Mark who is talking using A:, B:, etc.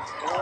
A: Right.